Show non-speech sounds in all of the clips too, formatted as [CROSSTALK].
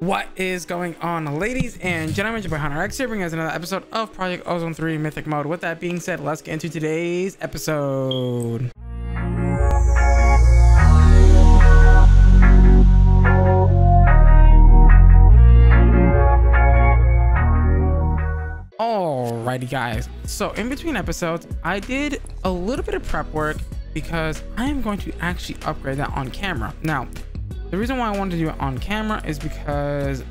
What is going on, ladies and gentlemen? Your boy Hunter X here, bringing us another episode of Project Ozone 3 Mythic Mode. With that being said, let's get into today's episode. Alrighty, guys. So, in between episodes, I did a little bit of prep work because I am going to actually upgrade that on camera. Now, the reason why I wanted to do it on camera is because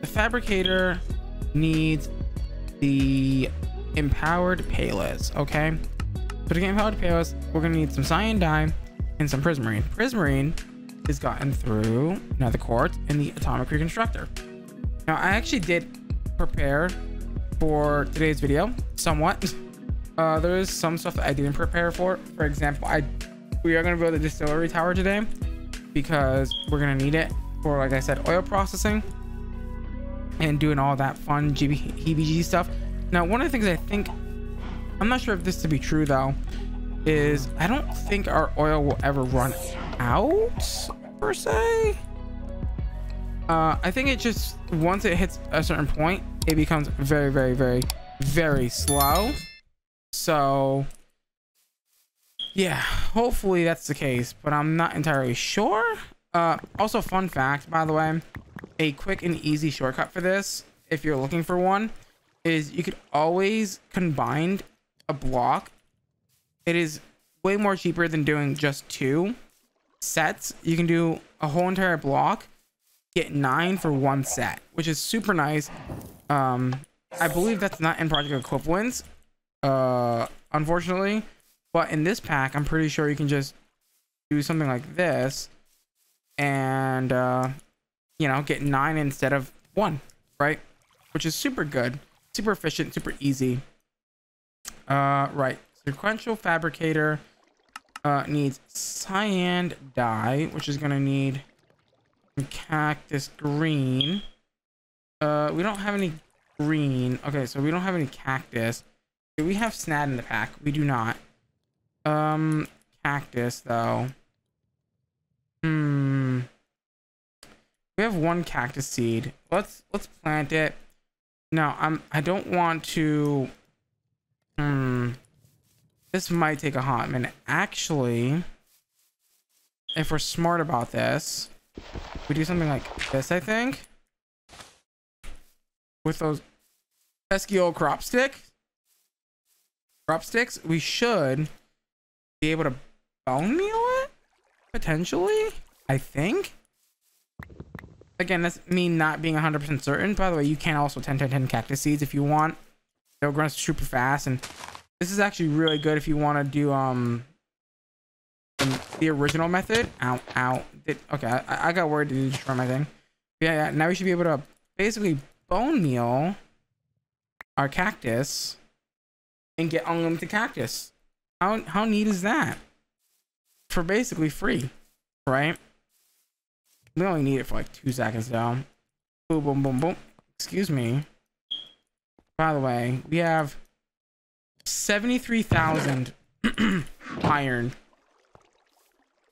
the fabricator needs the empowered Palis, okay? So to get empowered Palis, we're gonna need some cyan dye and some prismarine. Prismarine is gotten through nether quartz and the atomic reconstructor. Now I actually did prepare for today's video somewhat. Uh, there is some stuff that I didn't prepare for. For example, I we are gonna build a distillery tower today because we're gonna need it for, like I said, oil processing and doing all that fun GBG stuff. Now, one of the things I think, I'm not sure if this to be true though, is I don't think our oil will ever run out per se. Uh, I think it just, once it hits a certain point, it becomes very, very, very, very slow. So yeah, hopefully that's the case, but I'm not entirely sure. Uh, also, fun fact, by the way, a quick and easy shortcut for this, if you're looking for one, is you could always combine a block. It is way more cheaper than doing just two sets. You can do a whole entire block, get nine for one set, which is super nice. Um, I believe that's not in Project Equivalence, uh, unfortunately. But in this pack, I'm pretty sure you can just do something like this and, uh, you know, get nine instead of one, right? Which is super good, super efficient, super easy. Uh, right. Sequential fabricator uh, needs cyan dye, which is going to need cactus green. Uh, we don't have any green. Okay, so we don't have any cactus. Do we have snad in the pack? We do not. Um, cactus though. Hmm. We have one cactus seed. Let's let's plant it. No, I'm I don't want to. Hmm. This might take a hot minute. Actually, if we're smart about this, we do something like this. I think with those pesky old crop sticks. Crop sticks, we should be able to bone meal it potentially i think. Again that's me not being 100 percent certain. By the way you can also 10 10 10 cactus seeds if you want. They'll grow super fast and this is actually really good if you want to do um the original method. Out out okay I, I got worried to destroy my thing. Yeah, yeah now we should be able to basically bone meal our cactus and get unlimited cactus how how neat is that? For basically free, right? We only need it for like two seconds though. Boom, boom, boom, boom. Excuse me. By the way, we have 73,000 [CLEARS THROAT] iron.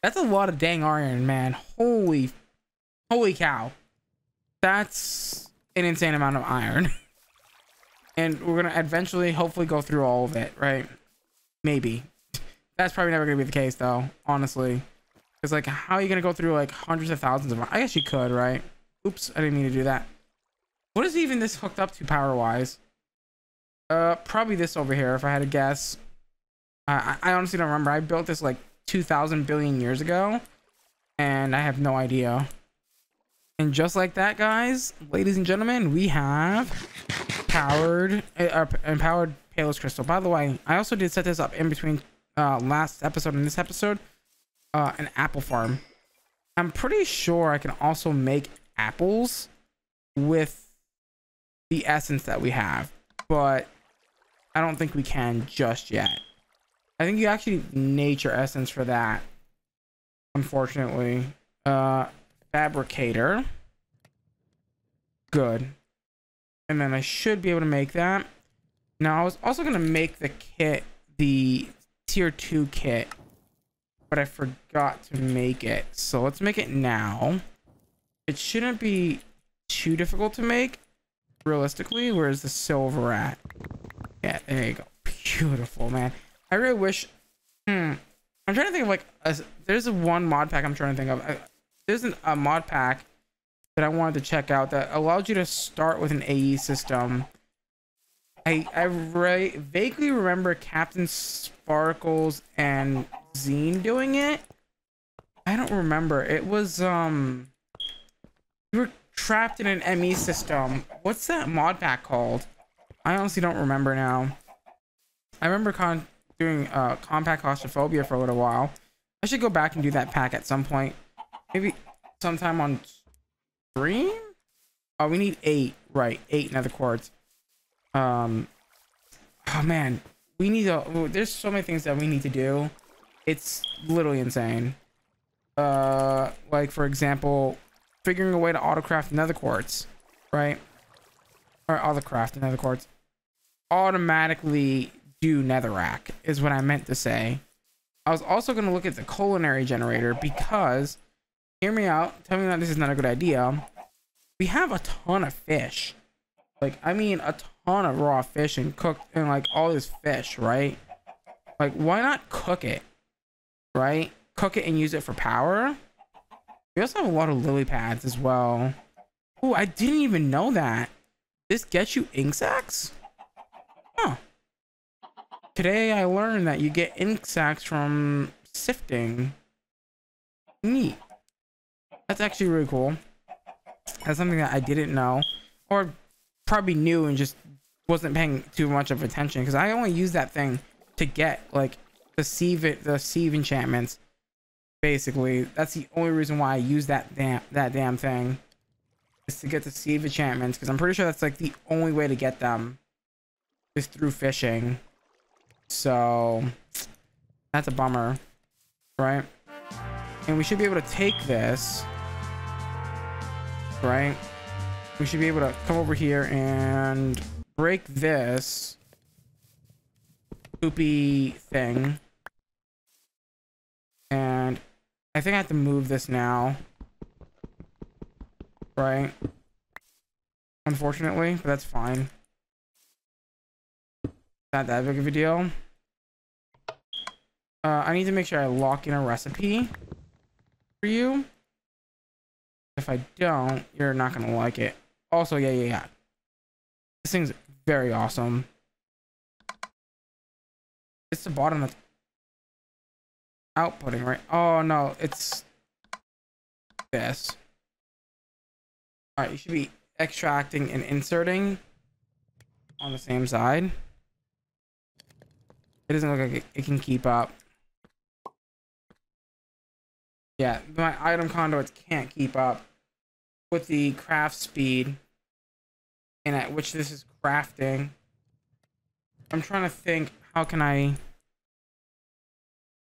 That's a lot of dang iron, man. Holy, holy cow. That's an insane amount of iron. [LAUGHS] and we're going to eventually, hopefully go through all of it, right? Maybe. That's probably never gonna be the case though, honestly. Because like, how are you gonna go through like hundreds of thousands of? I guess you could, right? Oops, I didn't mean to do that. What is even this hooked up to power-wise? Uh, probably this over here, if I had to guess. I, I honestly don't remember. I built this like 2,000 billion years ago, and I have no idea. And just like that, guys, ladies and gentlemen, we have powered, uh, empowered Palis Crystal. By the way, I also did set this up in between uh, last episode and this episode. Uh, an apple farm. I'm pretty sure I can also make apples with the essence that we have, but I don't think we can just yet. I think you actually need nature essence for that. Unfortunately, uh, fabricator. Good. And then I should be able to make that. Now, I was also going to make the kit the tier 2 kit, but I forgot to make it. So let's make it now. it shouldn't be too difficult to make realistically. Where's the silver at? Yeah, there you go. [LAUGHS] Beautiful, man. I really wish. Hmm. I'm trying to think of like a, there's one mod pack I'm trying to think of. There's an, a mod pack that I wanted to check out that allows you to start with an AE system. I I re vaguely remember CaptainSparklez and Zine doing it. I don't remember. It was um you were trapped in an ME system. What's that mod pack called? I honestly don't remember now. I remember con doing uh compact claustrophobia for a little while. I should go back and do that pack at some point. Maybe sometime on stream? Oh, we need eight. Right, eight nether quartz. Um, oh man, we need to. There's so many things that we need to do. It's literally insane. Uh, like for example, figuring a way to autocraft nether quartz, right? Or autocraft nether quartz. Automatically do netherrack is what I meant to say. I was also going to look at the culinary generator because, hear me out, tell me that this is not a good idea. We have a ton of fish. Like, I mean, a ton of raw fish and cooked and like all this fish, right? Like, why not cook it? Right? Cook it and use it for power. We also have a lot of lily pads as well. Oh, I didn't even know that. This gets you ink sacs? Huh. Today I learned that you get ink sacs from sifting. Neat. That's actually really cool. That's something that I didn't know. Or probably knew and just wasn't paying too much of attention. Because I only use that thing to get like the sieve it the sieve enchantments. Basically. That's the only reason why I use that damn that damn thing. Is to get the sieve enchantments. Because I'm pretty sure that's like the only way to get them. Is through fishing. So that's a bummer, right? And we should be able to take this, right? We should be able to come over here and break this poopy thing. And I think I have to move this now. Right? Unfortunately, but that's fine not that big of a deal. Uh, I need to make sure I lock in a recipe for you. If I don't, you're not going to like it. Also, yeah, yeah, yeah. This thing's very awesome. It's the bottom that's outputting, right? Oh, no, it's this. All right, you should be extracting and inserting on the same side. It doesn't look like it, it can keep up. Yeah, my item conduits can't keep up with the craft speed and at which this is crafting. I'm trying to think, how can I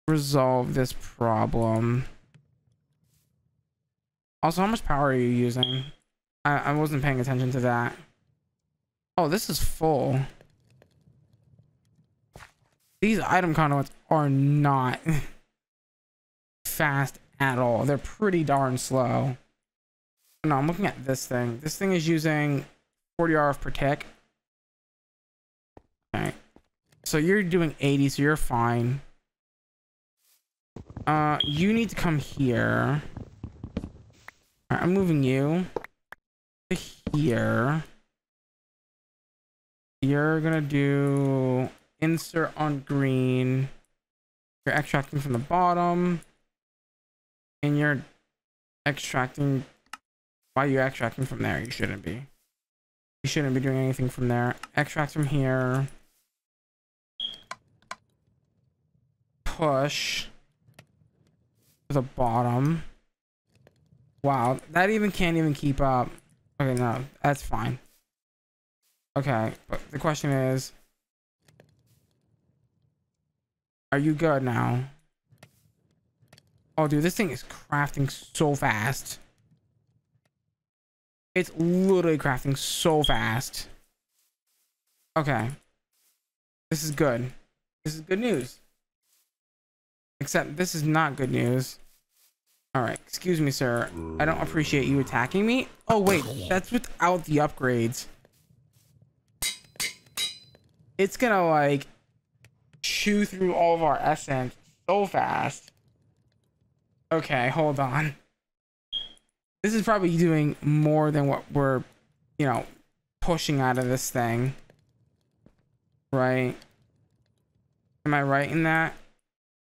resolve this problem? Also, how much power are you using? I, I wasn't paying attention to that. Oh, this is full. These item conduits are not [LAUGHS] fast at all. They're pretty darn slow. No, I'm looking at this thing. This thing is using 40 RF per tick. Okay. So you're doing 80, so you're fine. Uh, you need to come here. I'm moving you to here. You're gonna do insert on green. You're extracting from the bottom. And you're extracting. Why are you extracting from there? You shouldn't be. You shouldn't be doing anything from there. Extract from here. Push to the bottom. Wow, that even can't even keep up. Okay, no, that's fine. Okay, but the question is, are you good now? Oh, dude, this thing is crafting so fast. It's literally crafting so fast. Okay. This is good. This is good news. Except this is not good news. All right, excuse me, sir. I don't appreciate you attacking me. Oh, wait, that's without the upgrades. It's gonna, like, chew through all of our essence so fast. Okay, hold on. This is probably doing more than what we're, you know, pushing out of this thing. Right? Am I right in that?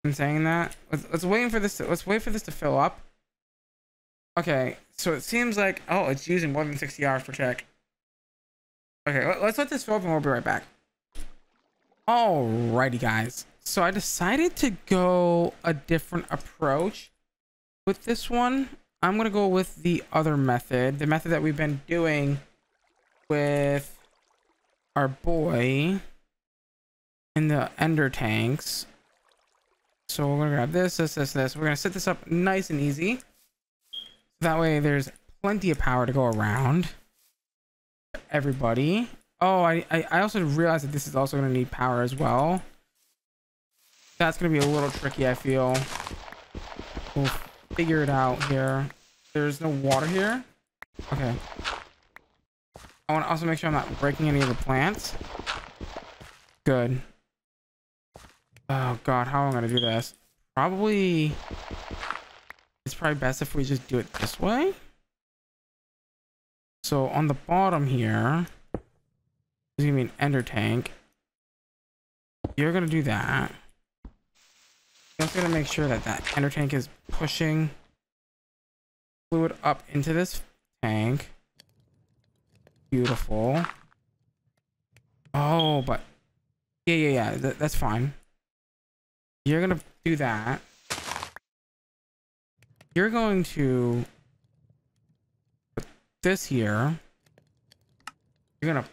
I'm saying that. Let's let's wait for this. To, let's wait for this to fill up. Okay, so it seems like oh, it's using more than 60 hours per check. Okay, let, let's let this fill up and we'll be right back. Alrighty, guys. So I decided to go a different approach with this one. I'm gonna go with the other method, the method that we've been doing with our boy in the ender tanks. So we're gonna grab this, this, this, this. We're gonna set this up nice and easy. That way there's plenty of power to go around. Everybody. Oh, I, I also realized that this is also gonna need power as well. That's gonna be a little tricky, I feel. We'll figure it out here. There's no water here. Okay. I want to also make sure I'm not breaking any of the plants. Good. Oh god, how am I gonna do this? Probably it's probably best if we just do it this way. So on the bottom here, there's gonna be an ender tank. You're gonna do that. I'm also gonna make sure that that ender tank is pushing fluid up into this tank. Beautiful. Oh, but yeah, yeah, yeah. Th that's fine. You're gonna do that. You're going to put this here. You're gonna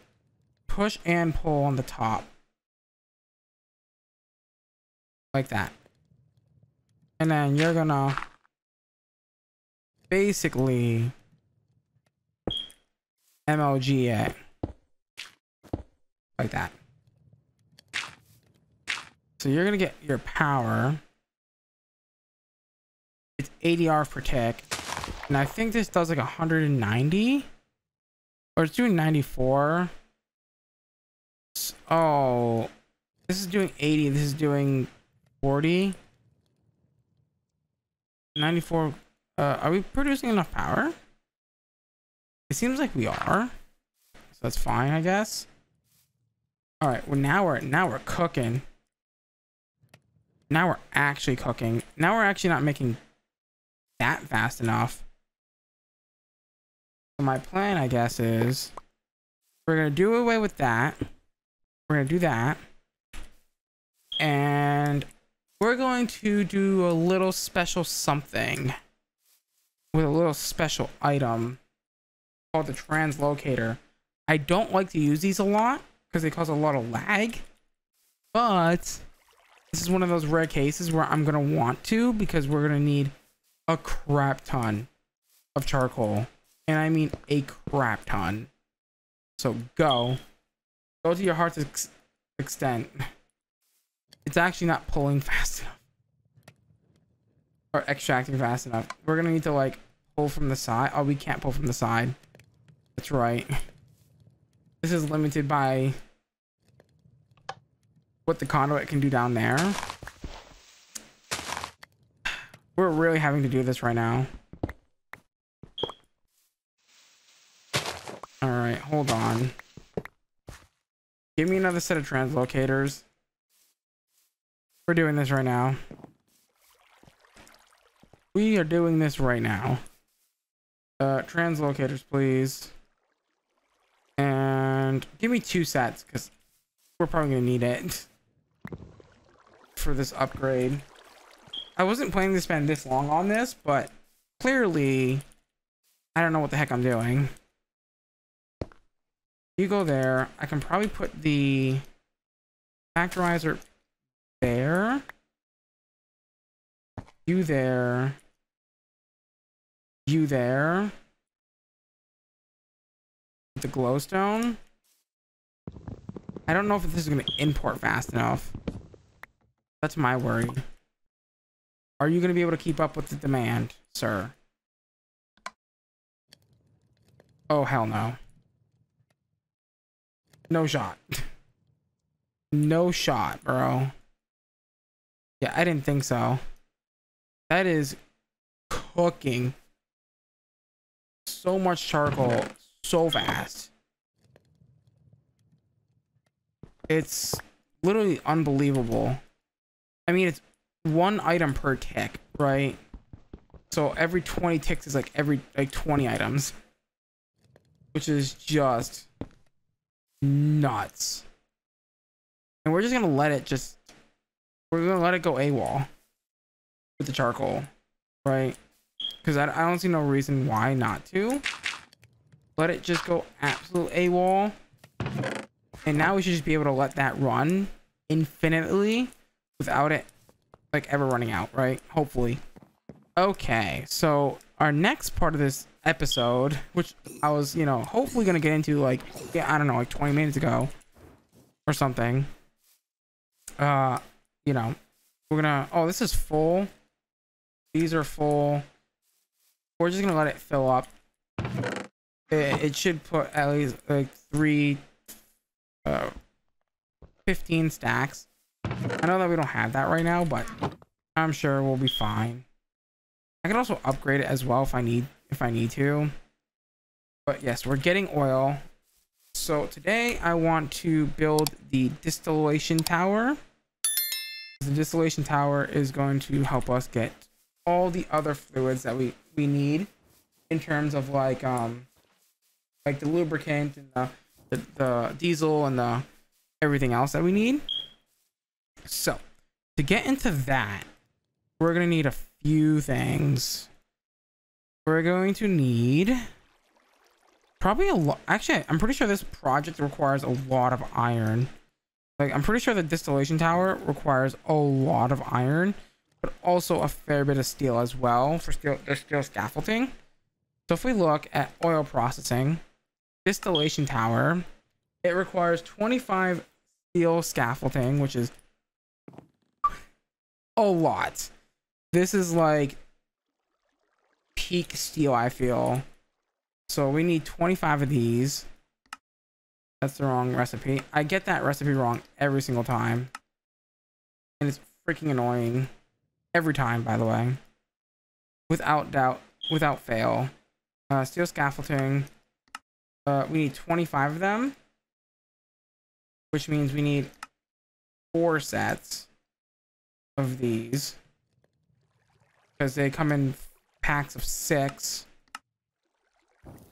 push and pull on the top. Like that. And then you're gonna basically MLG it. Like that. So you're gonna get your power. It's 80 R per tick. And I think this does like 190. Or it's doing 94. Oh. This is doing 80. This is doing 40. 94. Uh, are we producing enough power? It seems like we are. So that's fine, I guess. All right. Well, now we're now we're cooking. Now we're actually cooking. Now we're actually not making that fast enough. So my plan, I guess, is we're to do away with that. We're to do that. And we're going to do a little special something with a little special item called the translocator. I don't like to use these a lot because they cause a lot of lag, but this is one of those rare cases where I'm going to want to because we're going to need a crap ton of charcoal. And I mean a crap ton. So go. Go to your heart's ex extent. It's actually not pulling [LAUGHS] fast enough. Or extracting fast enough. We're to need to like pull from the side. Oh, we can't pull from the side. That's right. [LAUGHS] This is limited by what the conduit can do down there. We're really having to do this right now. All right, hold on. Give me another set of translocators. We're doing this right now. We are doing this right now. Uh, translocators, please. And give me two sets, because we're probably going to need it for this upgrade. I wasn't planning to spend this long on this, but clearly I don't know what the heck I'm doing. You go there. I can probably put the factorizer there. You there. You there. The glowstone. I don't know if this is going to import fast enough. That's my worry. Are you going to be able to keep up with the demand, sir? Oh, hell no. No shot. [LAUGHS] no shot, bro. Yeah, I didn't think so. That is cooking so much charcoal so fast. It's literally unbelievable. I mean, it's one item per tick, right? So every 20 ticks is like every like 20 items, which is just nuts. And we're just gonna let it just we're gonna let it go AWOL with the charcoal, right? Because I, I don't see no reason why not to. Let it just go absolute AWOL. And now we should just be able to let that run infinitely without it like ever running out, right? Hopefully. Okay, so our next part of this episode, which I was, you know, hopefully gonna get into like, yeah, I don't know, like 20 minutes ago or something. Uh, you know, we're gonna, oh, this is full. These are full. We're just gonna let it fill up. It, it should put at least like three, uh, 15 stacks. I know that we don't have that right now, but I'm sure we'll be fine. I can also upgrade it as well if I need if I need to. But yes, we're getting oil. So today I want to build the distillation tower. The distillation tower is going to help us get all the other fluids that we we need in terms of like um like the lubricant and the the, the diesel and the everything else that we need. So to get into that, we're gonna need a few things. We're going to need probably a lot. Actually, I'm pretty sure this project requires a lot of iron. Like, I'm pretty sure the distillation tower requires a lot of iron, but also a fair bit of steel as well for steel, the steel scaffolding. So if we look at oil processing, distillation tower, it requires 25 steel scaffolding, which is a lot. This is like peak steel, I feel. So we need 25 of these. That's the wrong recipe. I get that recipe wrong every single time. And it's freaking annoying. Every time, by the way. Without doubt. Without fail. Uh, steel scaffolding. Uh, we need 25 of them. Which means we need four sets of these. Because they come in packs of six.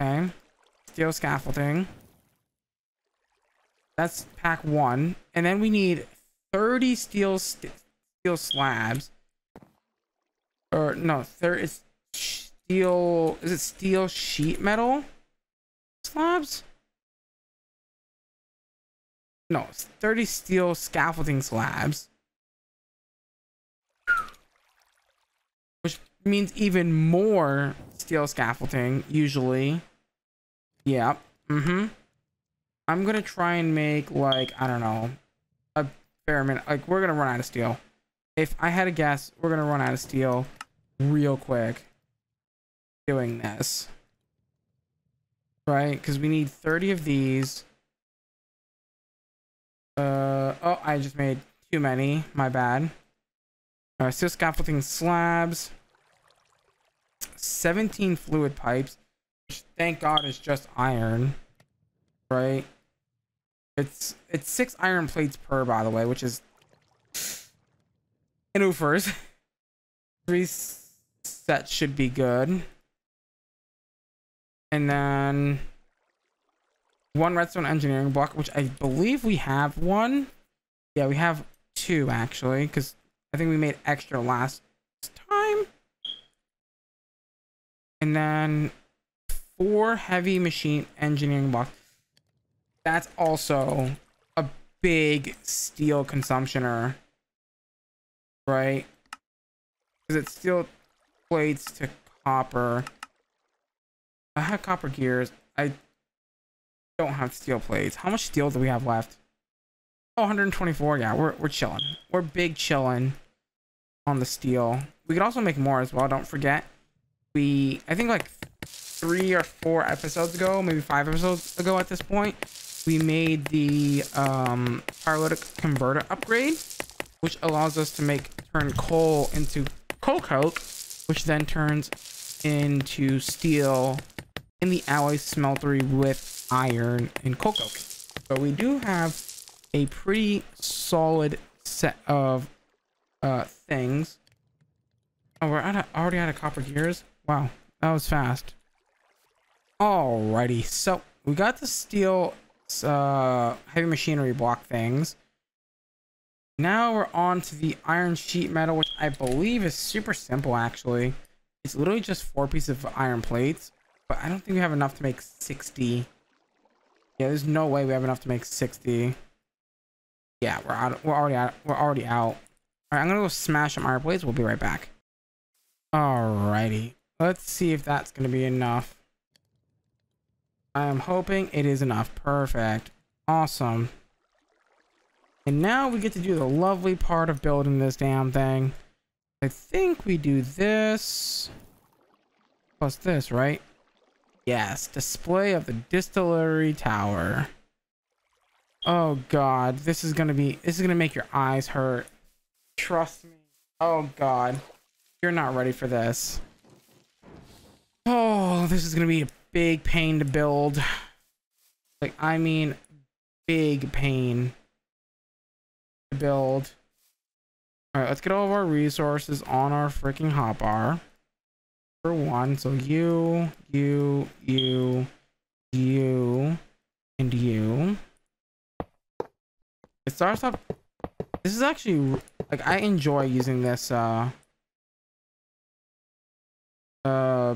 Okay. Steel scaffolding. That's pack one. And then we need 30 steel st steel slabs. Or no, there is steel is it steel sheet metal slabs? No, 30 steel scaffolding slabs. Which means even more steel scaffolding, usually. Yeah. Mm-hmm. I'm gonna try and make, like, I don't know, a fair amount. Like, we're gonna run out of steel. If I had a guess, we're gonna run out of steel real quick doing this. Right? Because we need 30 of these. Uh, oh, I just made too many. My bad. Uh, steel scaffolding slabs. 17 fluid pipes, which thank God is just iron, right? It's it's six iron plates per, by the way, which is [SIGHS] in oofers. [LAUGHS] Three sets should be good. And then one redstone engineering block, which I believe we have one. Yeah, we have two actually, because I think we made extra last time. And then four heavy machine engineering blocks. That's also a big steel consumptioner. Right? Because it's steel plates to copper. I have copper gears. I don't have steel plates. How much steel do we have left? Oh, 124. Yeah, we're we're chilling. We're big chilling. on the steel. We could also make more as well. Don't forget. We, I think like three or four episodes ago, maybe five episodes ago at this point, we made the um, pyrolytic converter upgrade, which allows us to make turn coal into coal coke, which then turns into steel in the alloy smeltery with iron and coal coke. So we do have a pretty solid set of uh, things. Oh, we're out of, already out of copper gears. Wow, that was fast. Alrighty, so we got the steel uh, heavy machinery block things. Now we're on to the iron sheet metal, which I believe is super simple actually. It's literally just four pieces of iron plates, but I don't think we have enough to make 60. Yeah, there's no way we have enough to make 60. Yeah, we're out. We're already out. We're already out. All right, I'm gonna go smash some iron plates. We'll be right back. Alrighty, let's see if that's gonna be enough. I am hoping it is enough. Perfect. Awesome. And now we get to do the lovely part of building this damn thing. I think we do this plus this, right? Yes, display of the distillery tower. Oh god, this is gonna be this is gonna make your eyes hurt. Trust me. Oh god. You're not ready for this. Oh, this is gonna be a big pain to build. Like, I mean, big pain to build. Alright, let's get all of our resources on our freaking hotbar. For one, so you, you, you, you, and you. It starts off. This is actually like I enjoy using this. Uh. Uh.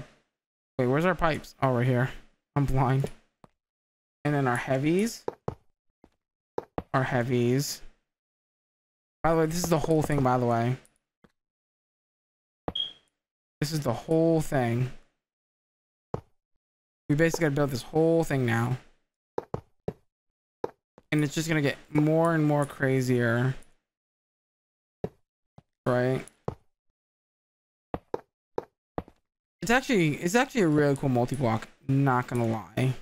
Wait, where's our pipes? Oh, right here. I'm blind. And then our heavies. Our heavies. By the way, this is the whole thing, by the way. This is the whole thing. We basically gotta build this whole thing now. And it's just gonna get more and more crazier. Right? It's actually it's actually a really cool multi-block, not gonna lie.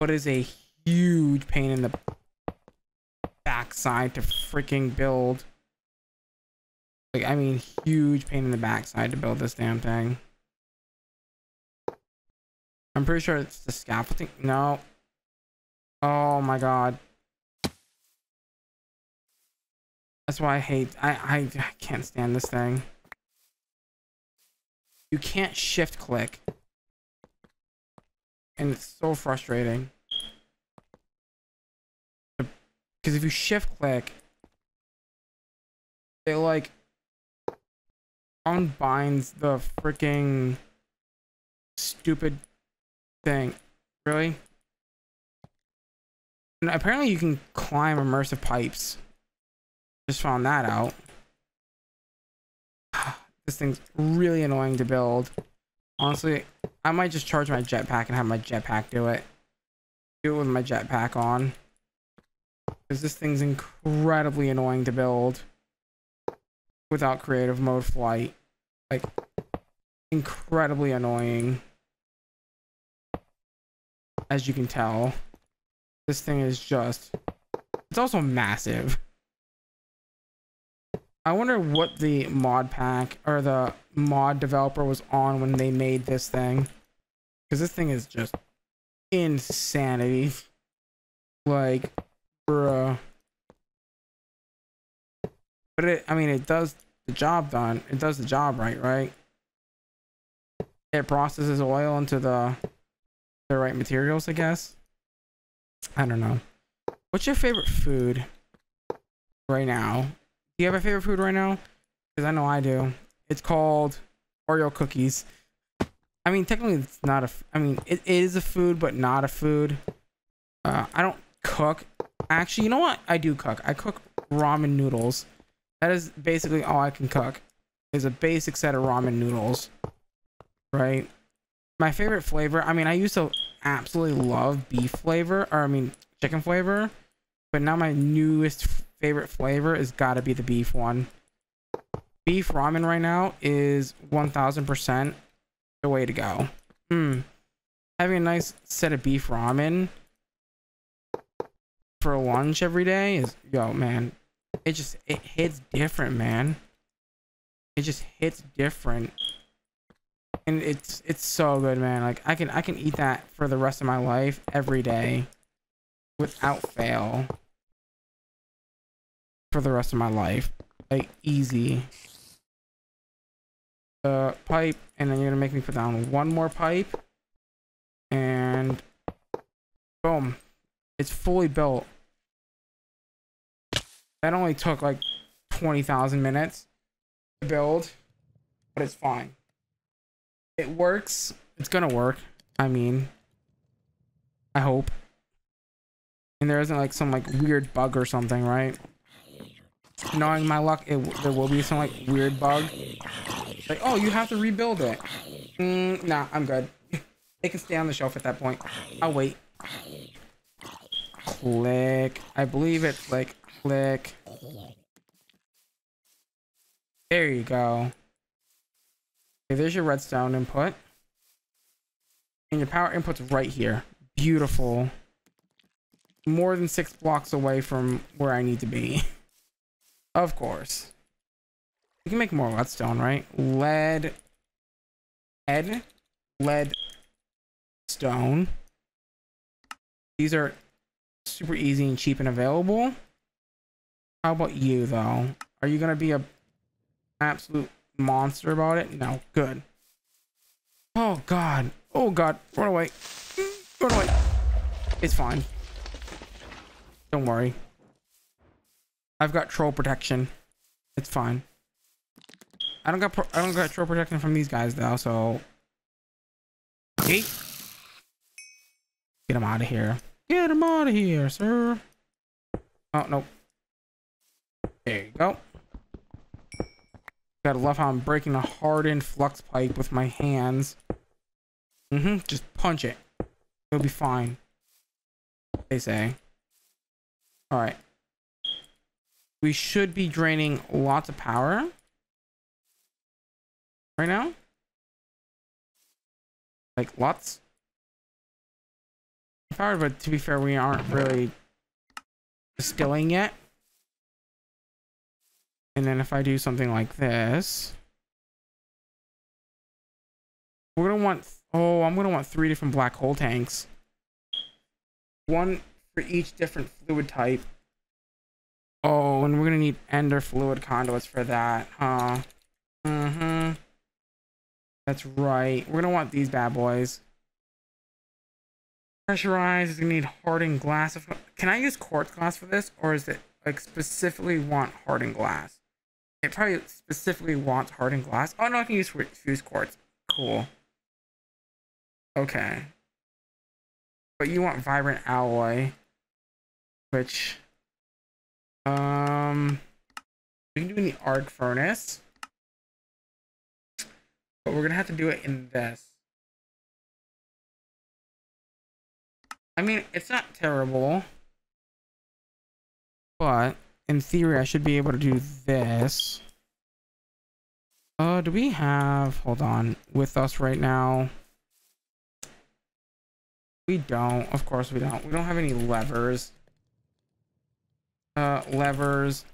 But it's a huge pain in the backside to freaking build. Like I mean huge pain in the backside to build this damn thing. I'm pretty sure it's the scaffolding. No. Oh my god. That's why I hate I I, I can't stand this thing. You can't shift click. And it's so frustrating. Because if you shift click, it like unbinds the freaking stupid thing. Really? And apparently you can climb immersive pipes. Just found that out. This thing's really annoying to build. Honestly, I might just charge my jetpack and have my jetpack do it. Do it with my jetpack on. Because this thing's incredibly annoying to build. Without creative mode flight. Like, incredibly annoying. As you can tell. This thing is just... It's also massive. I wonder what the mod pack or the mod developer was on when they made this thing. Because this thing is just insanity. [LAUGHS] Like, bruh. But it, I mean, it does the job done. It does the job right, right? It processes oil into the the right materials, I guess. I don't know. What's your favorite food right now? Do you have a favorite food right now? Because I know I do. It's called Oreo cookies. I mean, technically, it's not a. I mean, it, it is a food, but not a food. Uh, I don't cook. Actually, you know what? I do cook. I cook ramen noodles. That is basically all I can cook. Is a basic set of ramen noodles. Right. My favorite flavor. I mean, I used to absolutely love beef flavor, or I mean, chicken flavor. But now my newest favorite flavor is gotta be the beef one. beef ramen right now is 1000% the way to go. Hmm. Having a nice set of beef ramen for lunch every day is, yo, man, it just, it hits different, man. It just hits different. And it's, it's so good, man. Like, I can, I can eat that for the rest of my life every day without fail for the rest of my life. Like, easy. The pipe and then you're gonna make me put down one more pipe. And boom. It's fully built. That only took like 20,000 minutes to build but it's fine. It works. It's gonna work. I mean I hope. And there isn't like some like weird bug or something right knowing my luck it there will be some like weird bug like, oh, you have to rebuild it. Mm, nah, I'm good. it can stay on the shelf at that point. I'll wait. Click. I believe it's like click. There you go. Okay, there's your redstone input. And your power input's right here. Beautiful. More than six blocks away from where I need to be. [LAUGHS] of course. We can make more leadstone, right? Lead. Lead. Lead. Stone. These are super easy and cheap and available. How about you, though? Are you going to be a absolute monster about it? No. Good. Oh, God. Oh, God. Run away. Run away. It's fine. Don't worry. I've got troll protection. It's fine. I don't got pro I don't got troll protection from these guys though, so hey. Get him out of here. Get him out of here, sir. Oh no. There you go. Gotta love how I'm breaking a hardened flux pipe with my hands. Mm-hmm. Just punch it. It'll be fine. They say. Alright. We should be draining lots of power right now. Like lots. Of power, but to be fair, we aren't really distilling yet. And then if I do something like this, we're gonna want, oh, I'm gonna want three different black hole tanks. One for each different fluid type. Oh, and we're gonna need ender fluid conduits for that, huh? Mm-hmm. That's right. We're gonna want these bad boys. Pressurized is gonna need hardened glass. Can I use quartz glass for this, or is it like specifically want hardened glass? It probably specifically wants hardened glass. Oh no, I can use fused quartz. Cool. Okay. But you want vibrant alloy, which um we can do in the arc furnace. But we're going to have to do it in this. I mean, it's not terrible. But, in theory, I should be able to do this. Uh, do we have... Hold on. With us right now... We don't. Of course we don't. We don't have any levers. Uh, levers.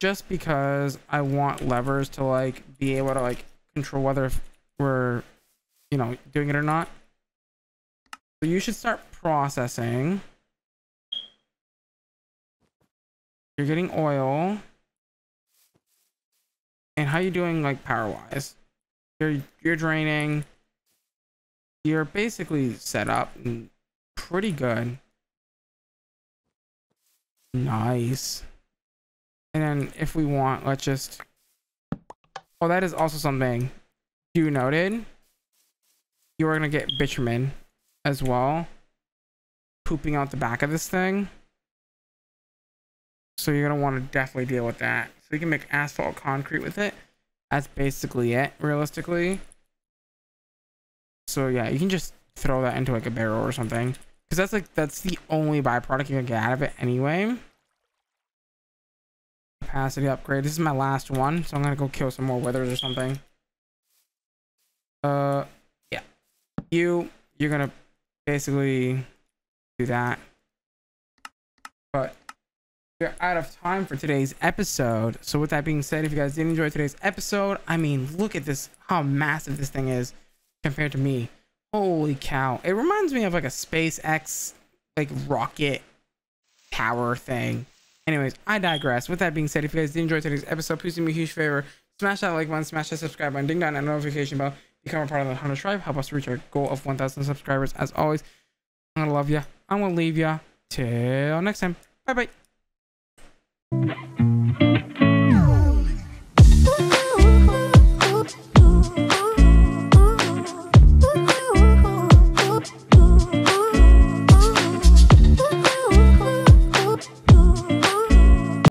Just because I want levers to, like, be able to, like, control whether we're, you know, doing it or not. So you should start processing. You're getting oil. And how you doing like power wise? You're you're draining. You're basically set up pretty good. Nice. And then if we want, let's just Oh, that is also something you noted. You are going to get bitumen as well. Pooping out the back of this thing. So you're going to want to definitely deal with that. So you can make asphalt concrete with it. That's basically it, realistically. So yeah, you can just throw that into like a barrel or something. Because that's like, that's the only byproduct you can get out of it anyway. capacity upgrade. This is my last one, so I'm gonna go kill some more withers or something. Uh, yeah. You, you're gonna basically do that. But we're out of time for today's episode. So with that being said, if you guys did enjoy today's episode, I mean, look at this, how massive this thing is compared to me. Holy cow. It reminds me of like a SpaceX, like rocket tower thing. Anyways, I digress. With that being said, if you guys did enjoy today's episode, please do me a huge favor. Smash that like button, smash that subscribe button, ding down that notification bell. Become a part of the Hunter Tribe. Help us reach our goal of 1,000 subscribers. As always, I'm to love you. I'm to leave you. Till next time. Bye bye.